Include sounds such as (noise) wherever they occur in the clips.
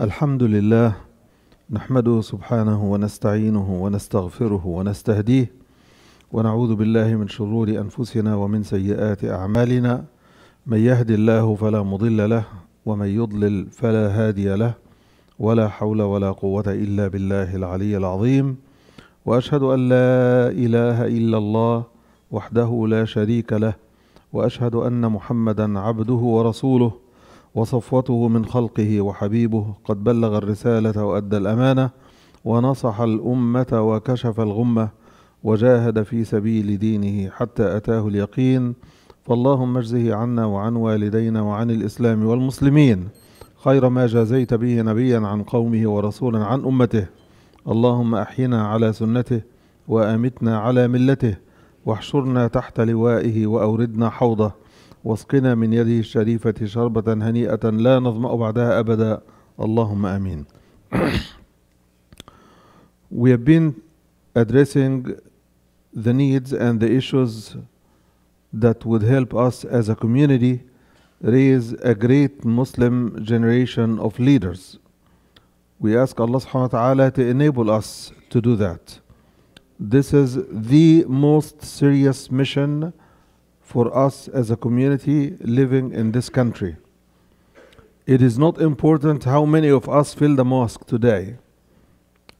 الحمد لله نحمده سبحانه ونستعينه ونستغفره ونستهديه ونعوذ بالله من شرور أنفسنا ومن سيئات أعمالنا. من يهد الله فلا مضل له ومن يضلل فلا هادي له ولا حول ولا قوة إلا بالله العلي العظيم. وأشهد أن لا إله إلا الله وحده لا شريك له وأشهد أن محمدا عبده ورسوله. وصفوته من خلقه وحبيبه قد بلغ الرسالة وأدى الأمانة ونصح الأمة وكشف الغمة وجاهد في سبيل دينه حتى أتاه اليقين. فاللهم اجزه عنا وعن والدينا وعن الإسلام والمسلمين. خير ما جازيت به نبيا عن قومه ورسولا عن أمته. اللهم أحينا على سنته وأمتنا على ملته واحشرنا تحت لوائه وأوردنا حوضه. واسقنا من يده الشريفه شربه هنيئه لا نظما بعدها ابدا اللهم امين (clears throat) we have been addressing the needs and the issues that would help us as a community raise a great Muslim generation of leaders. We ask Allah subhanahu wa ta'ala to enable us to do that. This is the most serious mission for us as a community living in this country. It is not important how many of us fill the mosque today.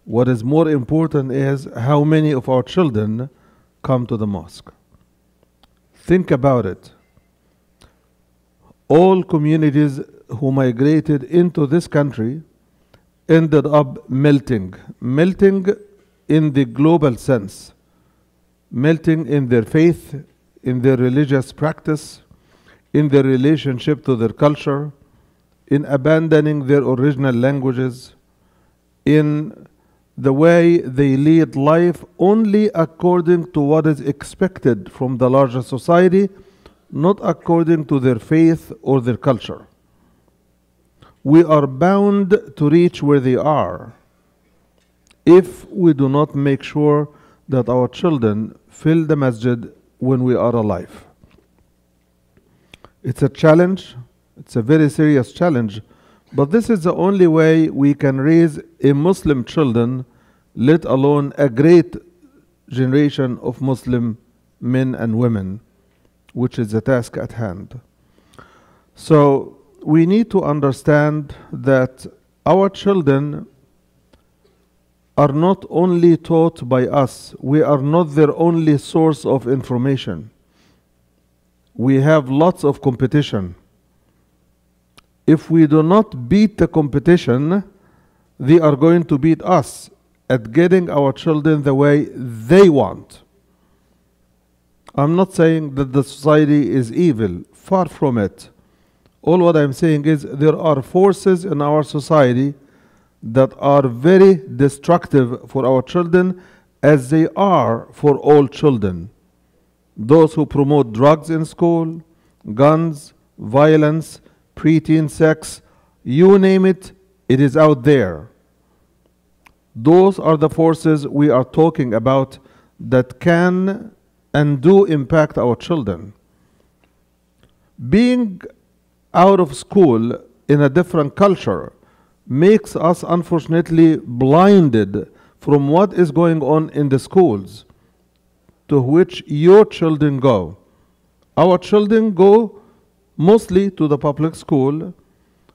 What is more important is how many of our children come to the mosque. Think about it. All communities who migrated into this country ended up melting, melting in the global sense, melting in their faith, in their religious practice, in their relationship to their culture, in abandoning their original languages, in the way they lead life only according to what is expected from the larger society, not according to their faith or their culture. We are bound to reach where they are if we do not make sure that our children fill the masjid when we are alive. It's a challenge, it's a very serious challenge, but this is the only way we can raise a Muslim children, let alone a great generation of Muslim men and women, which is the task at hand. So we need to understand that our children are not only taught by us, we are not their only source of information. We have lots of competition. If we do not beat the competition, they are going to beat us at getting our children the way they want. I'm not saying that the society is evil, far from it. All what I'm saying is there are forces in our society that are very destructive for our children as they are for all children. Those who promote drugs in school, guns, violence, preteen sex, you name it, it is out there. Those are the forces we are talking about that can and do impact our children. Being out of school in a different culture makes us unfortunately blinded from what is going on in the schools to which your children go. Our children go mostly to the public school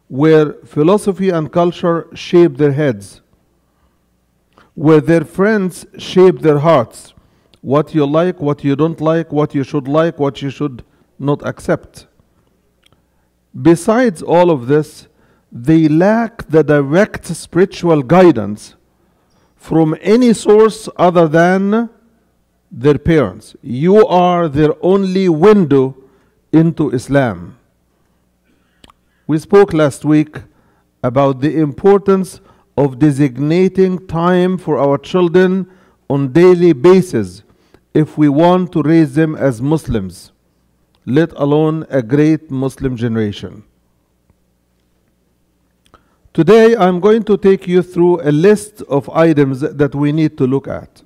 where philosophy and culture shape their heads, where their friends shape their hearts. What you like, what you don't like, what you should like, what you should not accept. Besides all of this, they lack the direct spiritual guidance from any source other than their parents. You are their only window into Islam. We spoke last week about the importance of designating time for our children on daily basis if we want to raise them as Muslims, let alone a great Muslim generation. Today, I'm going to take you through a list of items that we need to look at.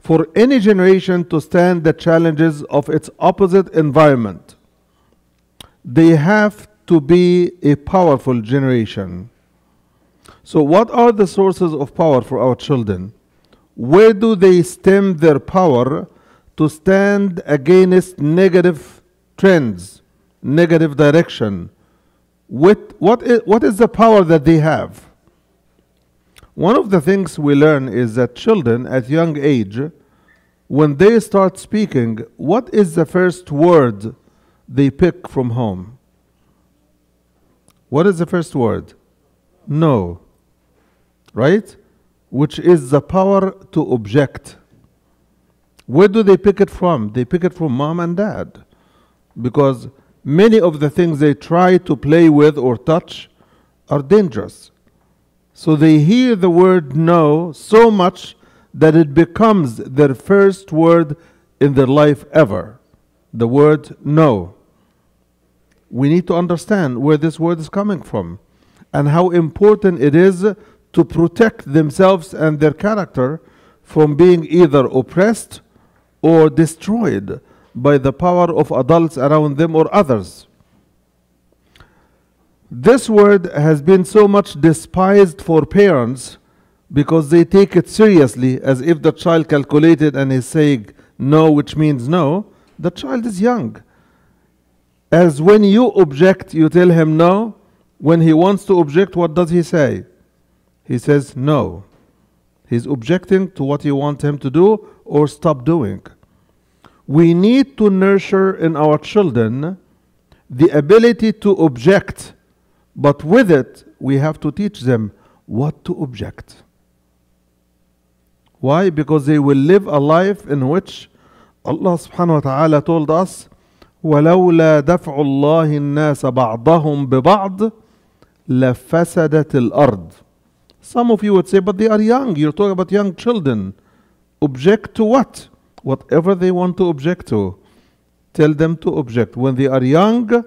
For any generation to stand the challenges of its opposite environment, they have to be a powerful generation. So, what are the sources of power for our children? Where do they stem their power to stand against negative trends, negative direction? With, what, is, what is the power that they have? One of the things we learn is that children at young age, when they start speaking, what is the first word they pick from home? What is the first word? No. Right? Which is the power to object. Where do they pick it from? They pick it from mom and dad. Because many of the things they try to play with or touch are dangerous. So they hear the word no so much that it becomes their first word in their life ever. The word no. We need to understand where this word is coming from and how important it is to protect themselves and their character from being either oppressed or destroyed by the power of adults around them or others. This word has been so much despised for parents because they take it seriously as if the child calculated and is saying no, which means no. The child is young. As when you object, you tell him no. When he wants to object, what does he say? He says no. He's objecting to what you want him to do or stop doing We need to nurture in our children the ability to object, but with it, we have to teach them what to object. Why? Because they will live a life in which Allah subhanahu wa ta'ala told us, ولولا دفع الله الناس بعضهم ببعض لفسدت الأرض. Some of you would say, but they are young. You're talking about young children. Object to what? Whatever they want to object to. Tell them to object. When they are young,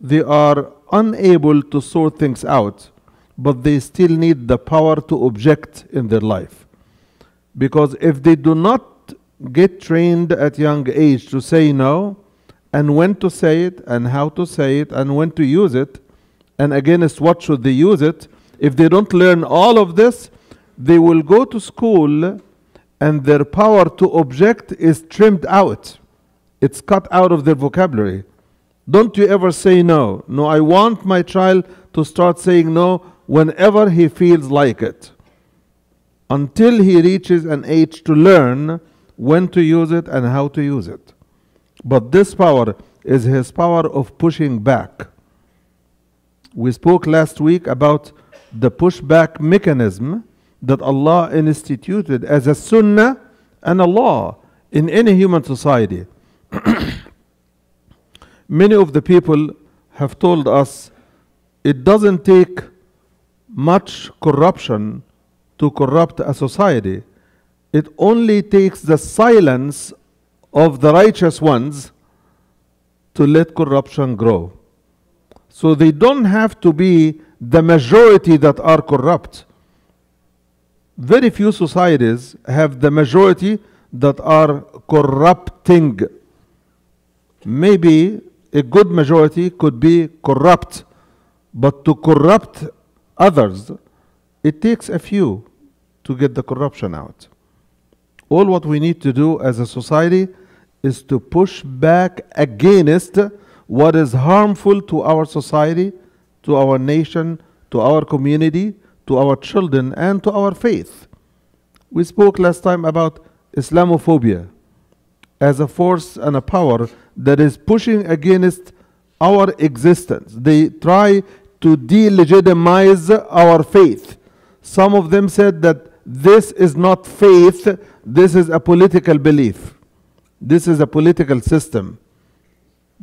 they are unable to sort things out, but they still need the power to object in their life. Because if they do not get trained at young age to say no, and when to say it, and how to say it, and when to use it, and against what should they use it, if they don't learn all of this, they will go to school and their power to object is trimmed out. It's cut out of their vocabulary. Don't you ever say no. No, I want my child to start saying no whenever he feels like it. Until he reaches an age to learn when to use it and how to use it. But this power is his power of pushing back. We spoke last week about the pushback mechanism that Allah instituted as a sunnah and a law in any human society. (coughs) Many of the people have told us it doesn't take much corruption to corrupt a society. It only takes the silence of the righteous ones to let corruption grow. So they don't have to be the majority that are corrupt. Very few societies have the majority that are corrupting. Maybe a good majority could be corrupt, but to corrupt others, it takes a few to get the corruption out. All what we need to do as a society is to push back against what is harmful to our society, to our nation, to our community, to our children, and to our faith. We spoke last time about Islamophobia as a force and a power that is pushing against our existence. They try to delegitimize our faith. Some of them said that this is not faith, this is a political belief. This is a political system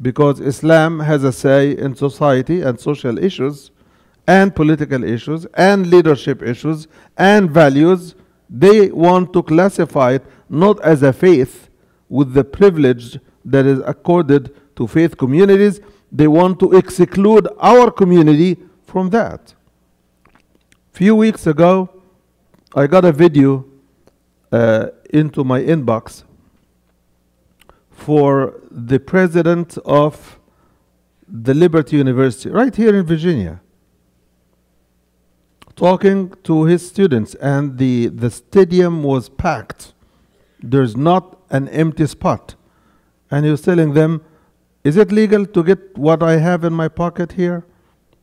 because Islam has a say in society and social issues and political issues and leadership issues and values. They want to classify it not as a faith with the privilege that is accorded to faith communities. They want to exclude our community from that. Few weeks ago, I got a video uh, into my inbox for the president of the Liberty University, right here in Virginia, talking to his students, and the, the stadium was packed. There's not an empty spot. And he was telling them, Is it legal to get what I have in my pocket here?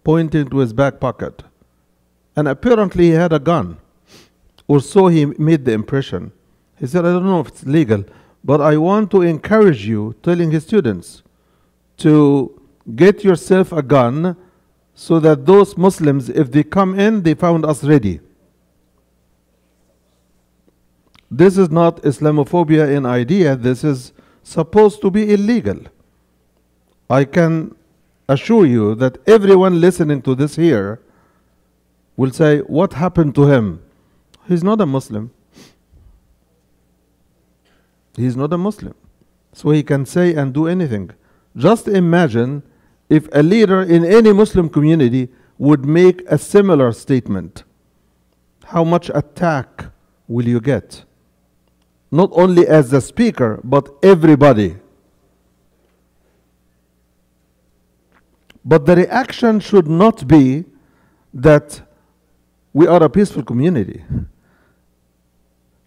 Pointing to his back pocket. And apparently he had a gun, or so he made the impression. He said, I don't know if it's legal, but I want to encourage you, telling his students, to get yourself a gun so that those Muslims, if they come in, they found us ready. This is not Islamophobia in idea, this is supposed to be illegal. I can assure you that everyone listening to this here will say, What happened to him? He's not a Muslim. He's not a Muslim. So he can say and do anything. Just imagine if a leader in any Muslim community would make a similar statement. How much attack will you get? Not only as the speaker, but everybody. But the reaction should not be that we are a peaceful community.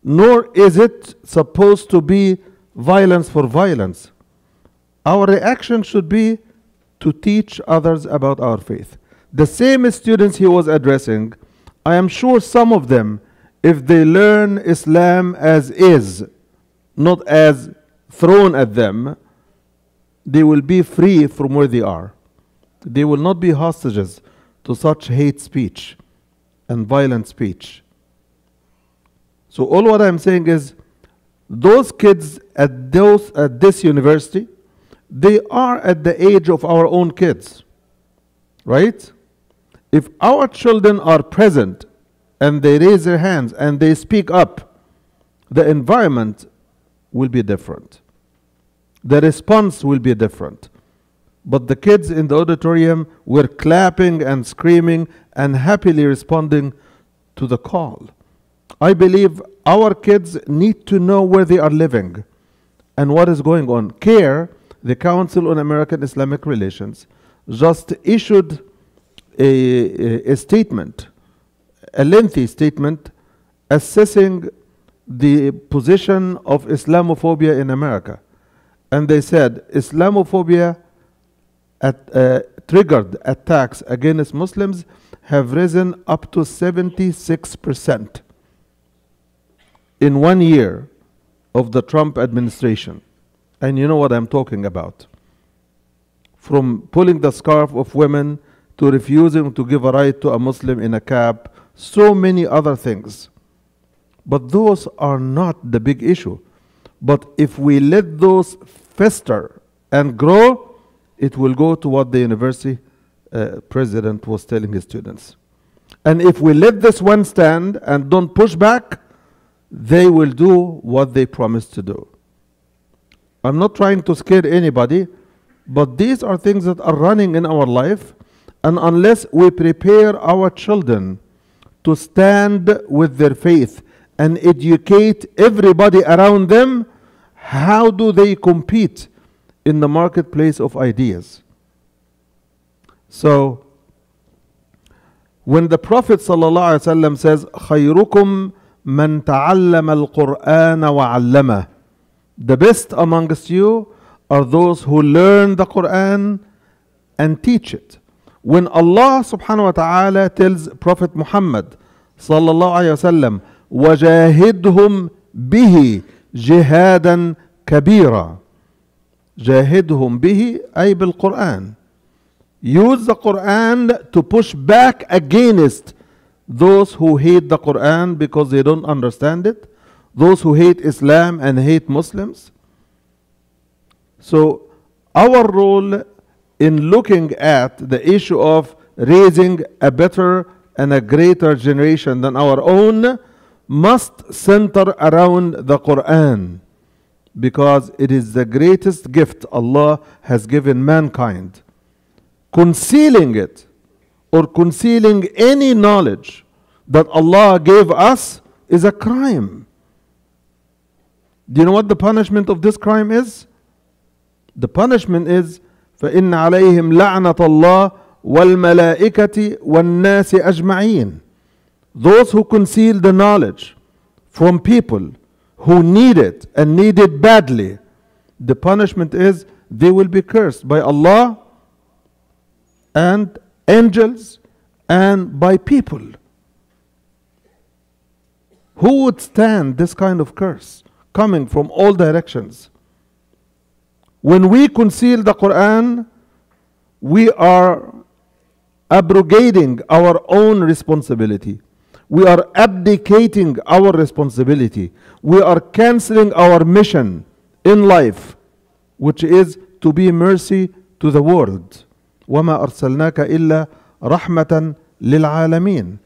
Nor is it supposed to be violence for violence. Our reaction should be to teach others about our faith. The same students he was addressing, I am sure some of them, if they learn Islam as is, not as thrown at them, they will be free from where they are. They will not be hostages to such hate speech and violent speech. So all what I'm saying is those kids at those at this university, they are at the age of our own kids. Right? If our children are present and they raise their hands and they speak up, the environment will be different. The response will be different. But the kids in the auditorium were clapping and screaming and happily responding to the call. I believe our kids need to know where they are living and what is going on. CAIR, the Council on American Islamic Relations, just issued a, a, a statement, a lengthy statement, assessing the position of Islamophobia in America. And they said Islamophobia at, uh, triggered attacks against Muslims have risen up to 76% in one year of the Trump administration. And you know what I'm talking about. From pulling the scarf of women to refusing to give a right to a Muslim in a cab, so many other things. But those are not the big issue. But if we let those fester and grow, it will go to what the university uh, president was telling his students. And if we let this one stand and don't push back, they will do what they promised to do. I'm not trying to scare anybody, but these are things that are running in our life. And unless we prepare our children to stand with their faith and educate everybody around them, how do they compete in the marketplace of ideas? So, when the Prophet ﷺ says, خيركم من تعلم القرآن وعلمه The best amongst you are those who learn the Quran and teach it. When Allah subhanahu wa ta'ala tells Prophet Muhammad sallallahu alayhi wasallam, وجاهدهم به جهادا كبيرا جاهدهم به أي بالقرآن Use the Quran to push back against those who hate the Quran because they don't understand it, those who hate Islam and hate Muslims. So, our role in looking at the issue of raising a better and a greater generation than our own must center around the Quran because it is the greatest gift Allah has given mankind. Concealing it or concealing any knowledge that Allah gave us is a crime. Do you know what the punishment of this crime is? The punishment is فإن عليهم لعنة الله والملائكة والناس أجمعين. those who conceal the knowledge from people who need it and need it badly, the punishment is they will be cursed by Allah and angels and by people. Who would stand this kind of curse coming from all directions? When we conceal the Quran, we are abrogating our own responsibility. We are abdicating our responsibility. We are canceling our mission in life, which is to be mercy to the world. وما أرسلناك إلا رحمة للعالمين.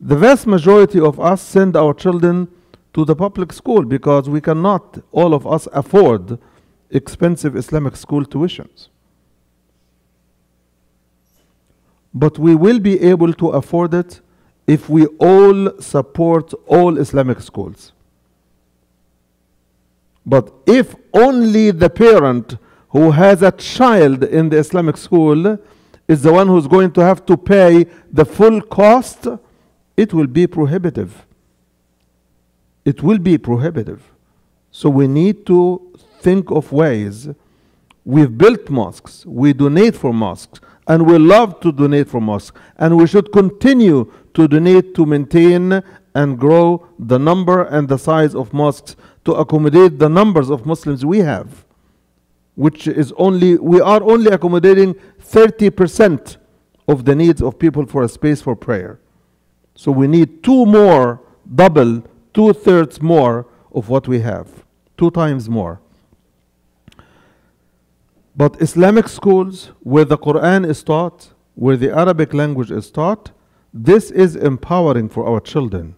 The vast majority of us send our children to the public school because we cannot, all of us, afford expensive Islamic school tuitions. But we will be able to afford it if we all support all Islamic schools. But if only the parent who has a child in the Islamic school is the one who's going to have to pay the full cost, it will be prohibitive. It will be prohibitive. So we need to think of ways. We've built mosques, we donate for mosques, and we love to donate for mosques, and we should continue to donate to maintain and grow the number and the size of mosques to accommodate the numbers of Muslims we have, which is only, we are only accommodating 30% of the needs of people for a space for prayer. So we need two more, double, two thirds more of what we have, two times more. But Islamic schools where the Quran is taught, where the Arabic language is taught, this is empowering for our children.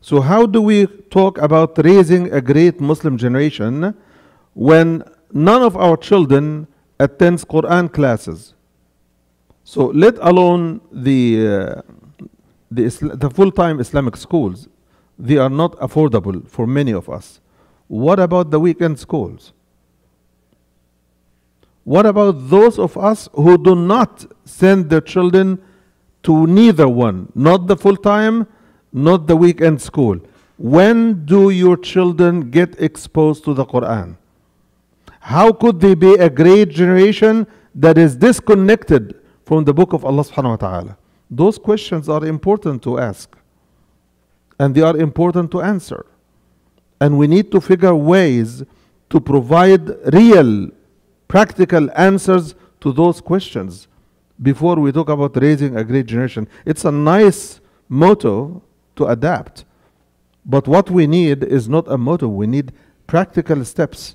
So, how do we talk about raising a great Muslim generation when none of our children attends Quran classes? So, let alone the, uh, the, the full time Islamic schools, they are not affordable for many of us. What about the weekend schools? What about those of us who do not send their children to neither one, not the full time, not the weekend school? When do your children get exposed to the Quran? How could they be a great generation that is disconnected from the book of Allah subhanahu wa ta'ala? Those questions are important to ask and they are important to answer. And we need to figure ways to provide real practical answers to those questions before we talk about raising a great generation. It's a nice motto to adapt. But what we need is not a motto, we need practical steps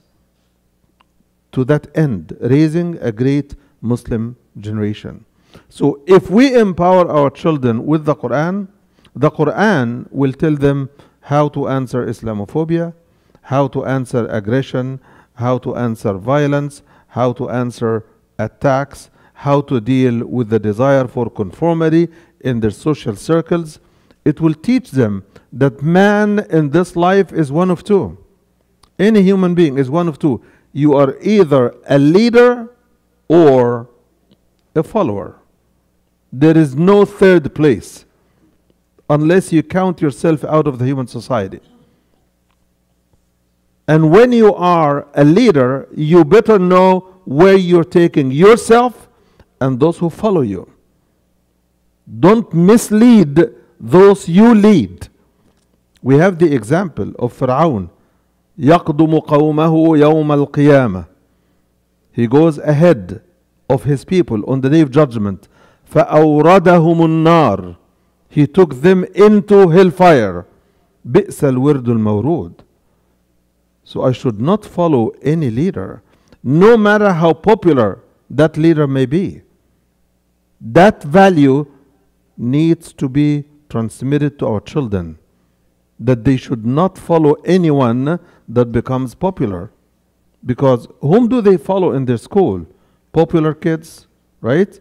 to that end, raising a great Muslim generation. So if we empower our children with the Quran, the Quran will tell them how to answer Islamophobia, how to answer aggression, how to answer violence, how to answer attacks, how to deal with the desire for conformity in their social circles. It will teach them that man in this life is one of two. Any human being is one of two. You are either a leader or a follower. There is no third place unless you count yourself out of the human society. And when you are a leader, you better know where you're taking yourself and those who follow you. Don't mislead those you lead. We have the example of Fir'aun. يقدم قومه يوم القيامة. He goes ahead of his people on the day of judgment. فأوردهم النار. He took them into hellfire. بئس الورد المورود. So I should not follow any leader, no matter how popular that leader may be. That value needs to be transmitted to our children. That they should not follow anyone that becomes popular. Because whom do they follow in their school? Popular kids, right?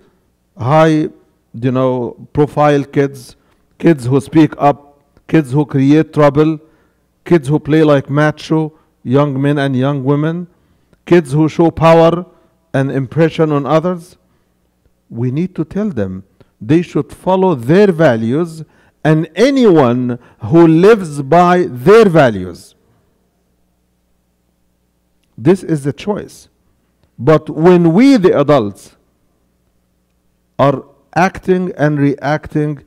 High, you know, profile kids, kids who speak up, kids who create trouble, kids who play like macho, young men and young women, kids who show power and impression on others. We need to tell them They should follow their values and anyone who lives by their values. This is the choice. But when we, the adults, are acting and reacting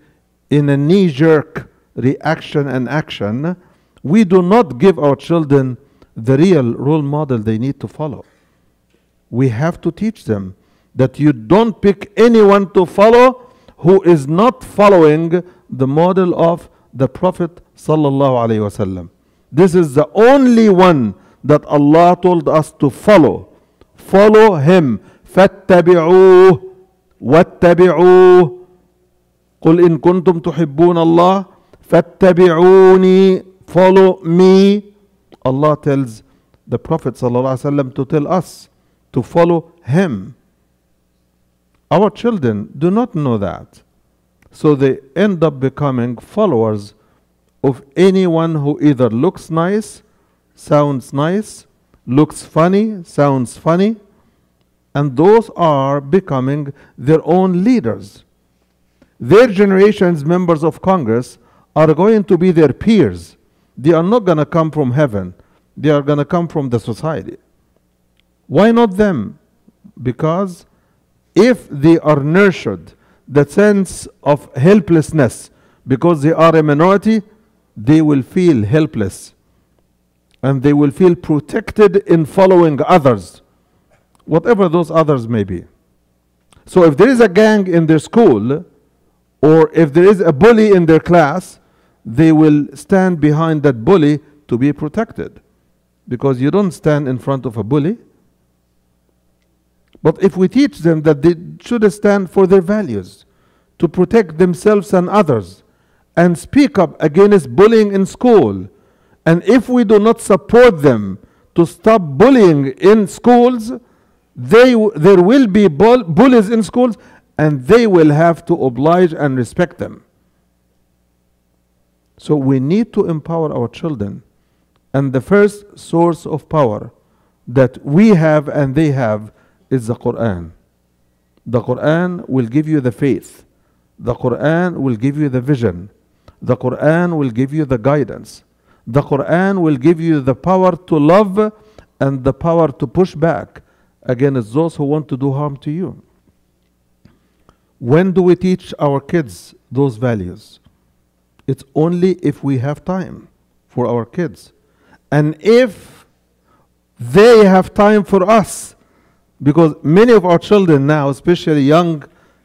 in a knee jerk reaction and action, we do not give our children the real role model they need to follow. We have to teach them that you don't pick anyone to follow who is not following the model of the Prophet sallallahu alaihi wasallam. This is the only one that Allah told us to follow. Follow him. فاتبعوه واتبعوه قل إن كنتم تحبون الله فاتبعوني follow me Allah tells the Prophet ﷺ to tell us to follow him our children do not know that so they end up becoming followers of anyone who either looks nice sounds nice looks funny sounds funny and those are becoming their own leaders their generation's members of Congress are going to be their peers. They are not going to come from heaven, they are going to come from the society. Why not them? Because if they are nurtured the sense of helplessness because they are a minority, they will feel helpless and they will feel protected in following others, whatever those others may be. So if there is a gang in their school, or if there is a bully in their class, they will stand behind that bully to be protected. Because you don't stand in front of a bully. But if we teach them that they should stand for their values, to protect themselves and others, and speak up against bullying in school, and if we do not support them to stop bullying in schools, they, there will be bull, bullies in schools and they will have to oblige and respect them. So we need to empower our children. And the first source of power that we have and they have is the Quran. The Quran will give you the faith. The Quran will give you the vision. The Quran will give you the guidance. The Quran will give you the power to love and the power to push back against those who want to do harm to you. When do we teach our kids those values? It's only if we have time for our kids. And if they have time for us, because many of our children now, especially young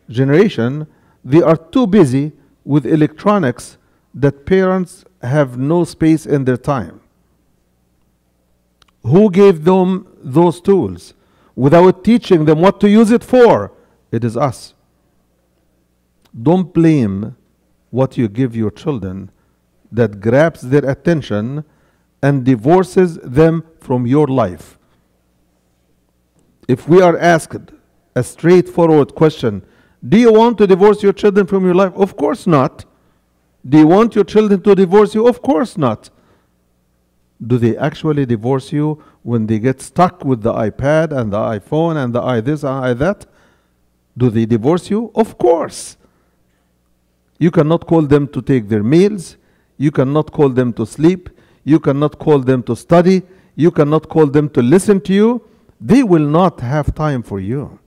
generation, they are too busy with electronics that parents have no space in their time. Who gave them those tools? Without teaching them what to use it for, it is us. Don't blame what you give your children that grabs their attention and divorces them from your life. If we are asked a straightforward question, do you want to divorce your children from your life? Of course not. Do you want your children to divorce you? Of course not. Do they actually divorce you when they get stuck with the iPad and the iPhone and the i this and i that? Do they divorce you? Of course. You cannot call them to take their meals. You cannot call them to sleep. You cannot call them to study. You cannot call them to listen to you. They will not have time for you.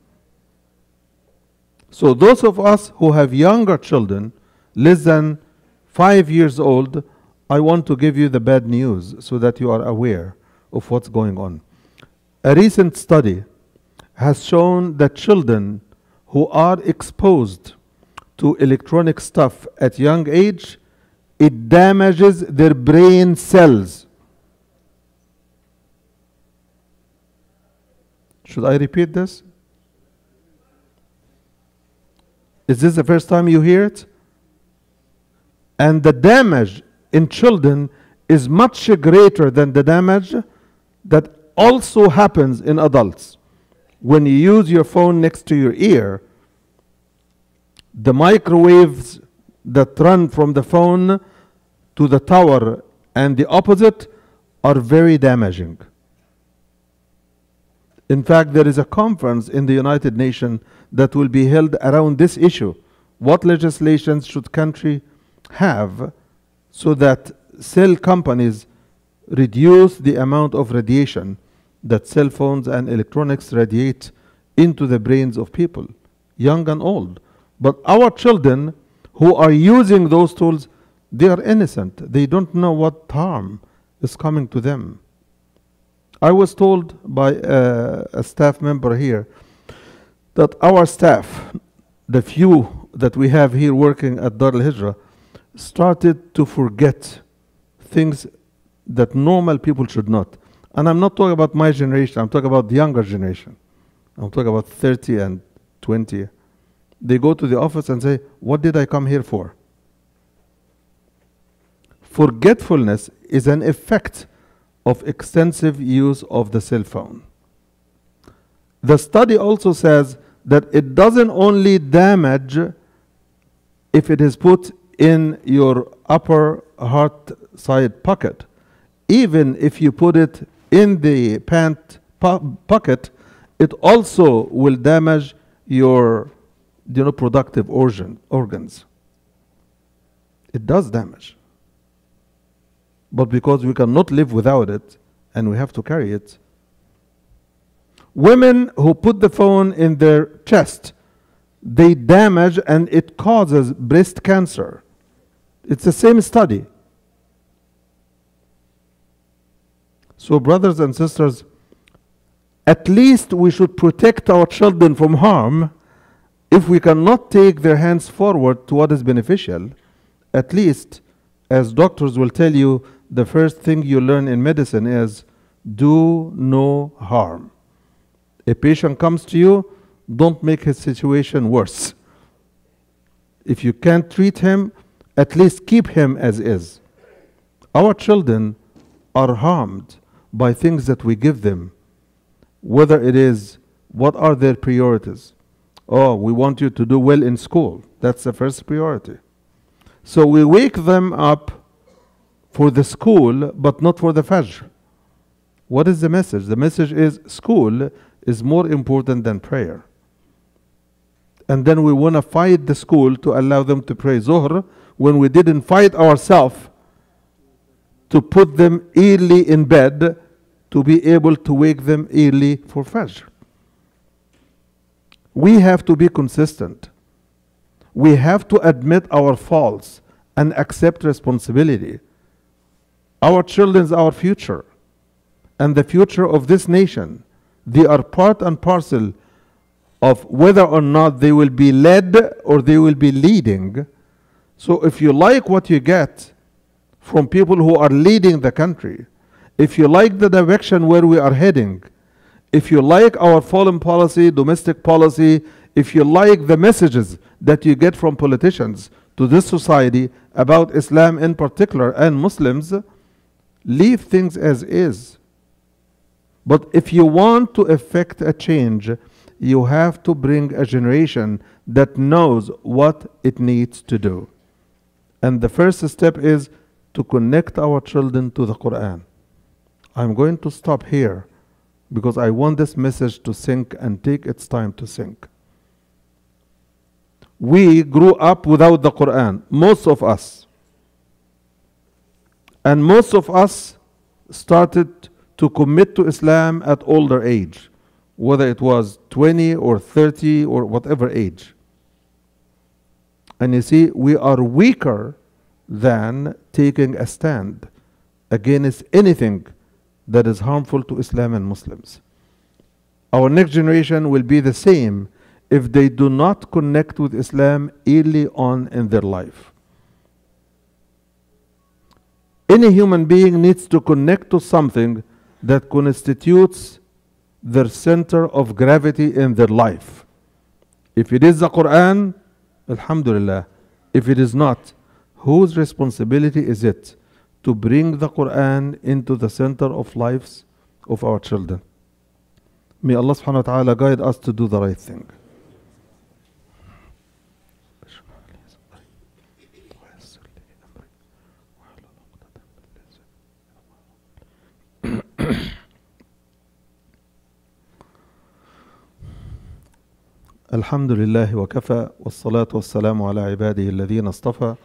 So, those of us who have younger children, less than five years old, I want to give you the bad news so that you are aware of what's going on. A recent study has shown that children who are exposed to electronic stuff at young age, it damages their brain cells. Should I repeat this? Is this the first time you hear it? And the damage in children is much greater than the damage that also happens in adults. When you use your phone next to your ear, the microwaves that run from the phone to the tower and the opposite are very damaging. In fact, there is a conference in the United Nations that will be held around this issue What legislations should country have so that cell companies reduce the amount of radiation that cell phones and electronics radiate into the brains of people, young and old. But our children who are using those tools, they are innocent. They don't know what harm is coming to them. I was told by uh, a staff member here that our staff, the few that we have here working at Dar al Hijrah, started to forget things that normal people should not. And I'm not talking about my generation, I'm talking about the younger generation. I'm talking about 30 and 20. They go to the office and say, What did I come here for? Forgetfulness is an effect of extensive use of the cell phone. The study also says that it doesn't only damage if it is put in your upper heart side pocket, even if you put it in the pant po- pocket, it also will damage your you know, productive organ, organs. It does damage. But because we cannot live without it and we have to carry it, women who put the phone in their chest, they damage and it causes breast cancer. It's the same study. So, brothers and sisters, at least we should protect our children from harm. If we cannot take their hands forward to what is beneficial, at least, as doctors will tell you, the first thing you learn in medicine is do no harm. A patient comes to you, don't make his situation worse. If you can't treat him, at least keep him as is. Our children are harmed by things that we give them, whether it is what are their priorities. Oh, we want you to do well in school. That's the first priority. So we wake them up for the school, but not for the Fajr. What is the message? The message is school is more important than prayer. And then we want to fight the school to allow them to pray Zuhr when we didn't fight ourselves to put them early in bed to be able to wake them early for Fajr. We have to be consistent. We have to admit our faults and accept responsibility. Our children is our future and the future of this nation. They are part and parcel of whether or not they will be led or they will be leading. So if you like what you get from people who are leading the country, if you like the direction where we are heading, if you like our foreign policy, domestic policy, if you like the messages that you get from politicians to this society about Islam in particular and Muslims, leave things as is. But if you want to effect a change, you have to bring a generation that knows what it needs to do. And the first step is to connect our children to the Quran. I'm going to stop here because I want this message to sink and take its time to sink. We grew up without the Quran, most of us. And most of us started to commit to Islam at older age, whether it was 20 or 30 or whatever age. And you see, we are weaker than taking a stand against anything that is harmful to Islam and Muslims. Our next generation will be the same if they do not connect with Islam early on in their life. Any human being needs to connect to something that constitutes their center of gravity in their life. If it is the Quran, Alhamdulillah. If it is not, whose responsibility is it to bring the Quran into the center of lives of our children? May Allah subhanahu wa ta'ala guide us to do the right thing. الحمد لله وكفى والصلاة والسلام على عباده الذين اصطفى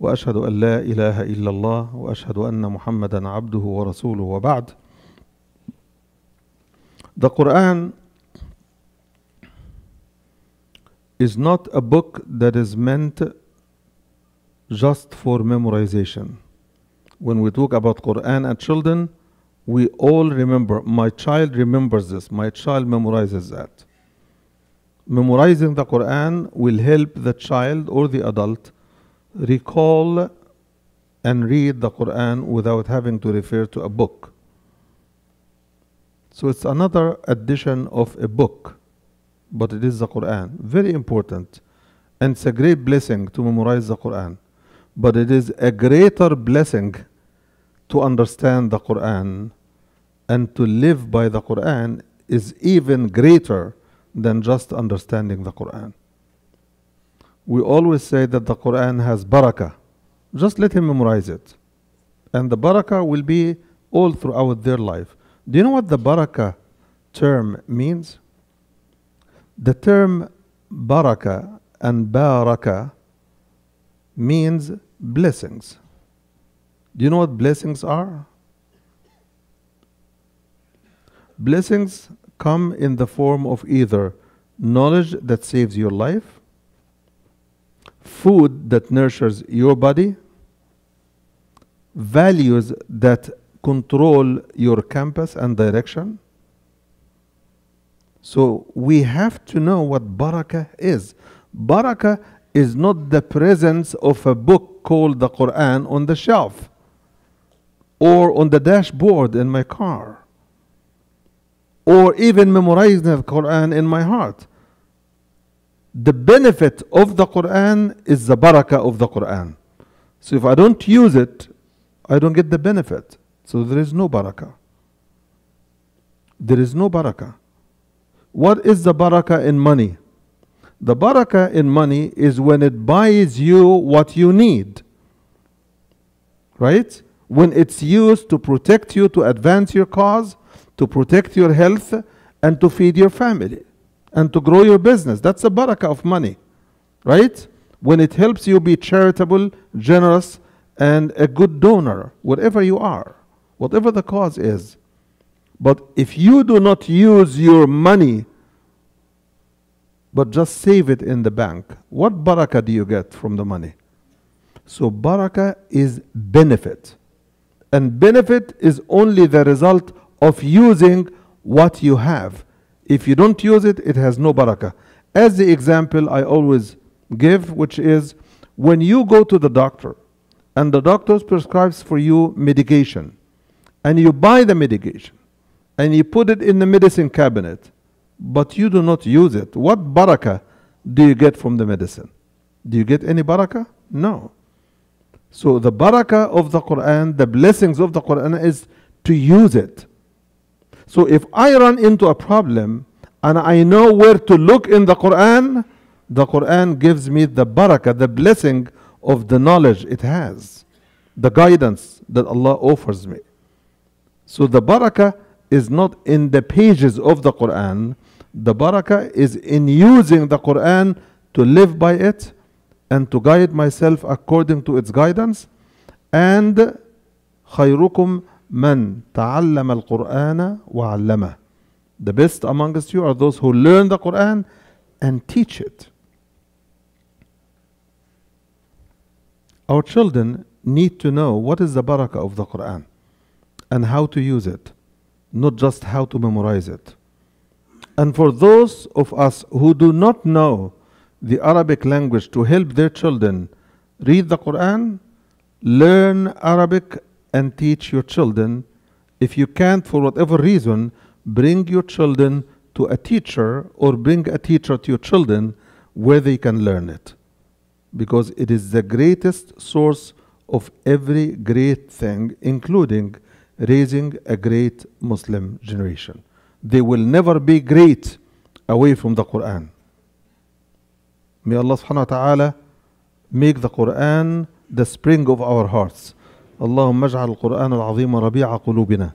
وأشهد أن لا إله إلا الله وأشهد أن محمدا عبده ورسوله وبعد The Quran is not a book that is meant just for memorization. When we talk about Quran and children, we all remember, my child remembers this, my child memorizes that. Memorizing the Quran will help the child or the adult recall and read the Quran without having to refer to a book. So it's another addition of a book, but it is the Quran. Very important. And it's a great blessing to memorize the Quran. But it is a greater blessing to understand the Quran and to live by the Quran is even greater than just understanding the Quran. We always say that the Quran has barakah. Just let him memorize it. And the barakah will be all throughout their life. Do you know what the barakah term means? The term barakah and baraka means blessings. Do you know what blessings are? Blessings come in the form of either knowledge that saves your life, food that nurtures your body, values that control your compass and direction. So we have to know what barakah is. Barakah is not the presence of a book called the Quran on the shelf or on the dashboard in my car or even memorizing the Quran in my heart. The benefit of the Quran is the barakah of the Quran. So if I don't use it, I don't get the benefit. So there is no barakah. There is no barakah. What is the barakah in money? The barakah in money is when it buys you what you need. Right? When it's used to protect you, to advance your cause, to protect your health, and to feed your family, and to grow your business. That's the barakah of money. Right? When it helps you be charitable, generous, and a good donor, whatever you are, whatever the cause is. But if you do not use your money, but just save it in the bank, what barakah do you get from the money? So, barakah is benefit. And benefit is only the result of using what you have. If you don't use it, it has no barakah. As the example I always give, which is when you go to the doctor and the doctor prescribes for you medication, and you buy the medication and you put it in the medicine cabinet, but you do not use it, what barakah do you get from the medicine? Do you get any barakah? No. So the barakah of the Quran, the blessings of the Quran is to use it. So if I run into a problem and I know where to look in the Quran, the Quran gives me the barakah, the blessing of the knowledge it has, the guidance that Allah offers me. So the barakah is not in the pages of the Quran, the barakah is in using the Quran to live by it and to guide myself according to its guidance. And خيركم من تعلم القرآن وعلمه. The best amongst you are those who learn the Quran and teach it. Our children need to know what is the barakah of the Quran and how to use it, not just how to memorize it. And for those of us who do not know the Arabic language to help their children read the Quran, learn Arabic and teach your children. If you can't, for whatever reason, bring your children to a teacher or bring a teacher to your children where they can learn it. Because it is the greatest source of every great thing, including raising a great Muslim generation. They will never be great away from the Quran. May Allah subhanahu wa ta'ala make the Quran the spring of our hearts. اللهم اجعل القرآن العظيم ربيع قلوبنا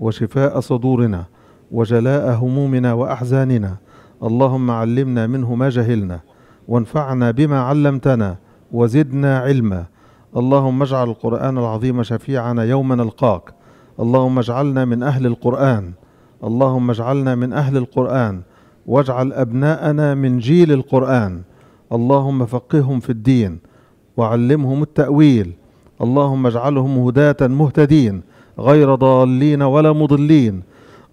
وشفاء صدورنا وجلاء همومنا وأحزاننا. اللهم علمنا منه ما جهلنا وانفعنا بما علمتنا وزدنا علما. اللهم اجعل القرآن العظيم شفيعنا يوم نلقاك. اللهم اجعلنا من أهل القرآن. اللهم اجعلنا من أهل القرآن. واجعل أبناءنا من جيل القرآن. اللهم فقههم في الدين. وعلمهم التأويل. اللهم اجعلهم هداة مهتدين غير ضالين ولا مضلين.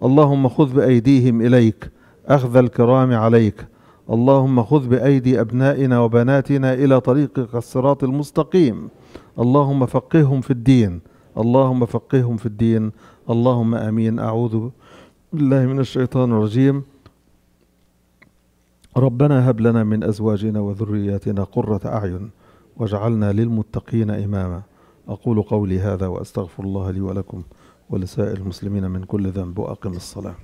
اللهم خذ بأيديهم إليك أخذ الكرام عليك. اللهم خذ بأيدي أبنائنا وبناتنا إلى طريقك الصراط المستقيم. اللهم فقههم في الدين اللهم فقههم في الدين. اللهم آمين. أعوذ بالله من الشيطان الرجيم. ربنا هب لنا من أزواجنا وذرياتنا قرة أعين واجعلنا للمتقين إماما. أقول قولي هذا وأستغفر الله لي ولكم ولسائر المسلمين من كل ذنب وأقم الصلاة.